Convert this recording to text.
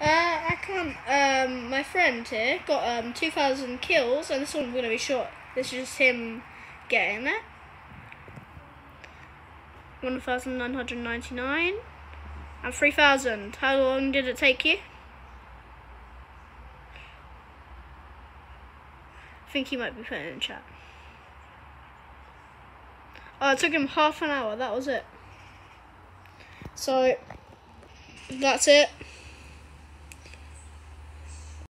Uh, I can't. Um, my friend here got um 2,000 kills, and this one's gonna be short. This is just him getting it. 1,999 and 3,000. How long did it take you? I think he might be putting in chat. Oh, it took him half an hour. That was it. So, that's it.